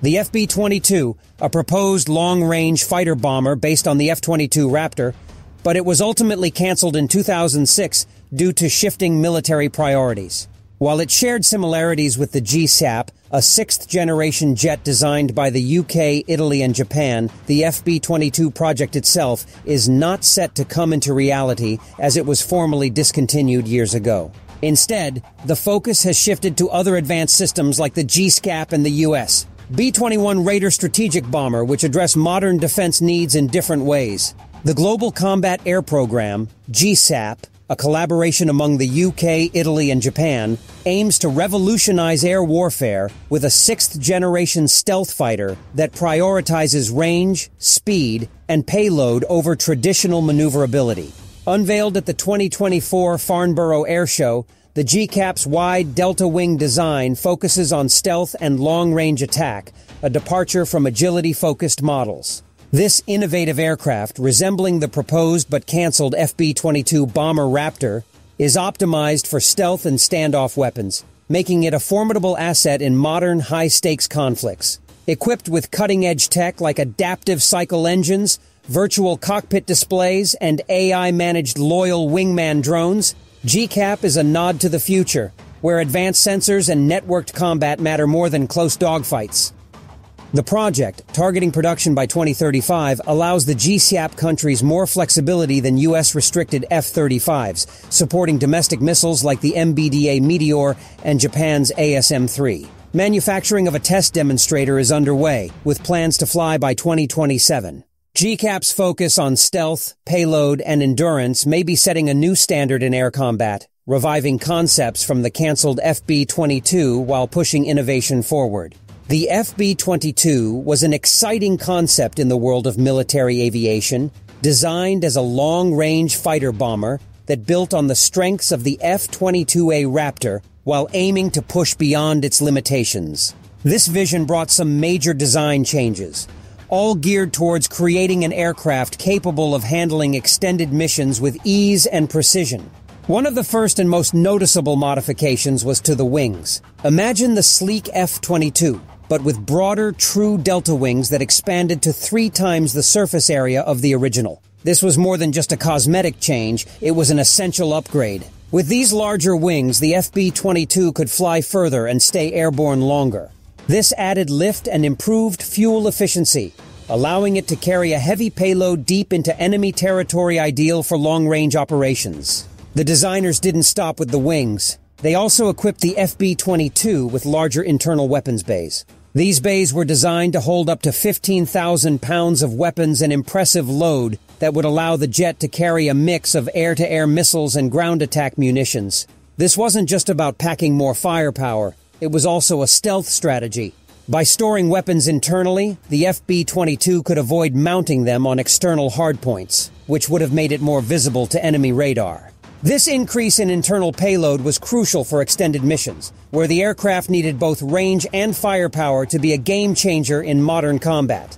The FB-22, a proposed long-range fighter bomber based on the F-22 Raptor, but it was ultimately cancelled in 2006 due to shifting military priorities. While it shared similarities with the GCAP, a sixth-generation jet designed by the UK, Italy, and Japan, the FB-22 project itself is not set to come into reality as it was formally discontinued years ago. Instead, the focus has shifted to other advanced systems like the GCAP in the US, B-21 Raider strategic bomber, which address modern defense needs in different ways. The Global Combat Air Program, GCAP, a collaboration among the UK, Italy, and Japan, aims to revolutionize air warfare with a sixth generation stealth fighter that prioritizes range, speed, and payload over traditional maneuverability. Unveiled at the 2024 Farnborough Air Show, the GCAP's wide delta wing design focuses on stealth and long-range attack, a departure from agility-focused models. This innovative aircraft, resembling the proposed but cancelled FB-22 Bomber Raptor, is optimized for stealth and standoff weapons, making it a formidable asset in modern high-stakes conflicts. Equipped with cutting-edge tech like adaptive cycle engines, virtual cockpit displays, and AI-managed loyal wingman drones, GCAP is a nod to the future, where advanced sensors and networked combat matter more than close dogfights. The project, targeting production by 2035, allows the GCAP countries more flexibility than U.S. restricted F-35s, supporting domestic missiles like the MBDA Meteor and Japan's ASM-3. Manufacturing of a test demonstrator is underway, with plans to fly by 2027. GCAP's focus on stealth, payload, and endurance may be setting a new standard in air combat, reviving concepts from the cancelled FB-22 while pushing innovation forward. The FB-22 was an exciting concept in the world of military aviation, designed as a long-range fighter bomber that built on the strengths of the F-22A Raptor while aiming to push beyond its limitations. This vision brought some major design changes, all geared towards creating an aircraft capable of handling extended missions with ease and precision. One of the first and most noticeable modifications was to the wings. Imagine the sleek F-22, but with broader, true delta wings that expanded to three times the surface area of the original. This was more than just a cosmetic change, it was an essential upgrade. With these larger wings, the FB-22 could fly further and stay airborne longer. This added lift and improved fuel efficiency, allowing it to carry a heavy payload deep into enemy territory ideal for long-range operations. The designers didn't stop with the wings. They also equipped the FB-22 with larger internal weapons bays. These bays were designed to hold up to 15,000 pounds of weapons and impressive load that would allow the jet to carry a mix of air-to-air missiles and ground attack munitions. This wasn't just about packing more firepower. It was also a stealth strategy. By storing weapons internally, the FB-22 could avoid mounting them on external hardpoints, which would have made it more visible to enemy radar. This increase in internal payload was crucial for extended missions, where the aircraft needed both range and firepower to be a game changer in modern combat.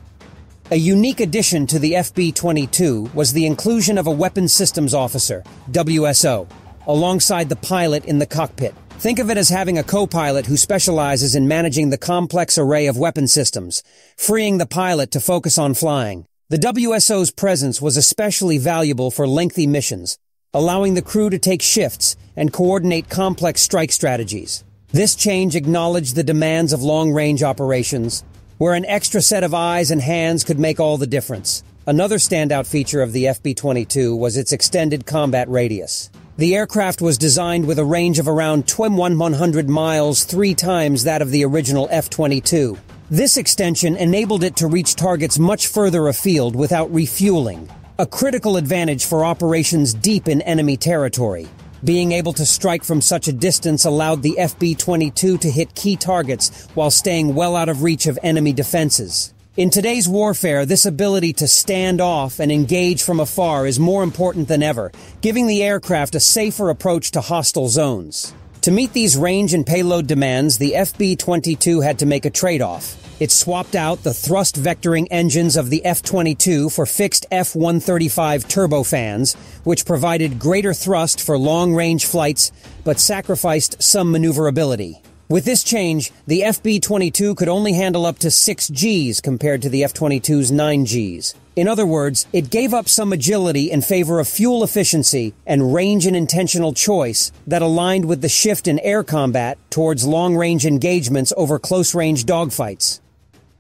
A unique addition to the FB-22 was the inclusion of a Weapons Systems Officer, WSO, alongside the pilot in the cockpit. Think of it as having a co-pilot who specializes in managing the complex array of weapon systems, freeing the pilot to focus on flying. The WSO's presence was especially valuable for lengthy missions, allowing the crew to take shifts and coordinate complex strike strategies. This change acknowledged the demands of long-range operations, where an extra set of eyes and hands could make all the difference. Another standout feature of the FB-22 was its extended combat radius. The aircraft was designed with a range of around 2100 miles, three times that of the original F-22. This extension enabled it to reach targets much further afield without refueling, a critical advantage for operations deep in enemy territory. Being able to strike from such a distance allowed the FB-22 to hit key targets while staying well out of reach of enemy defenses. In today's warfare, this ability to stand off and engage from afar is more important than ever, giving the aircraft a safer approach to hostile zones. To meet these range and payload demands, the FB-22 had to make a trade-off. It swapped out the thrust vectoring engines of the F-22 for fixed F-135 turbofans, which provided greater thrust for long-range flights, but sacrificed some maneuverability. With this change, the FB-22 could only handle up to 6 Gs compared to the F-22's 9 Gs. In other words, it gave up some agility in favor of fuel efficiency and range and intentional choice that aligned with the shift in air combat towards long-range engagements over close-range dogfights.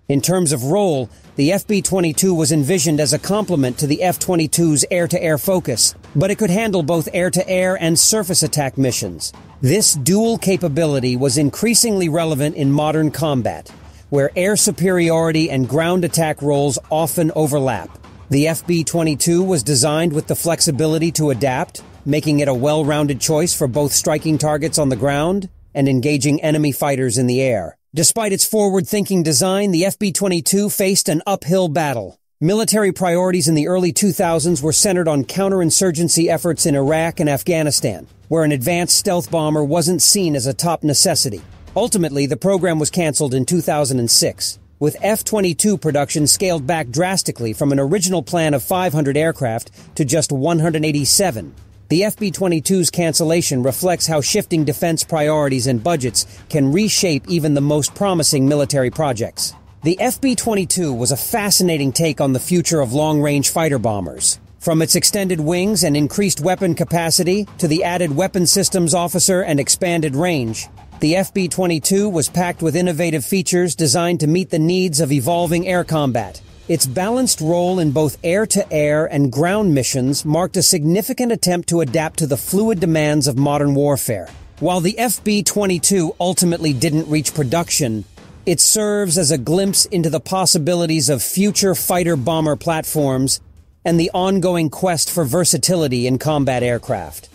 In terms of role, the FB-22 was envisioned as a complement to the F-22's air-to-air focus, but it could handle both air-to-air and surface attack missions. This dual capability was increasingly relevant in modern combat, where air superiority and ground attack roles often overlap. The FB-22 was designed with the flexibility to adapt, making it a well-rounded choice for both striking targets on the ground and engaging enemy fighters in the air. Despite its forward-thinking design, the FB-22 faced an uphill battle. Military priorities in the early 2000s were centered on counterinsurgency efforts in Iraq and Afghanistan, where an advanced stealth bomber wasn't seen as a top necessity. Ultimately, the program was canceled in 2006, with F-22 production scaled back drastically from an original plan of 500 aircraft to just 187, the FB-22's cancellation reflects how shifting defense priorities and budgets can reshape even the most promising military projects. The FB-22 was a fascinating take on the future of long-range fighter bombers. From its extended wings and increased weapon capacity to the added weapon systems officer and expanded range, the FB-22 was packed with innovative features designed to meet the needs of evolving air combat. Its balanced role in both air-to-air and ground missions marked a significant attempt to adapt to the fluid demands of modern warfare. While the FB-22 ultimately didn't reach production, it serves as a glimpse into the possibilities of future fighter-bomber platforms and the ongoing quest for versatility in combat aircraft.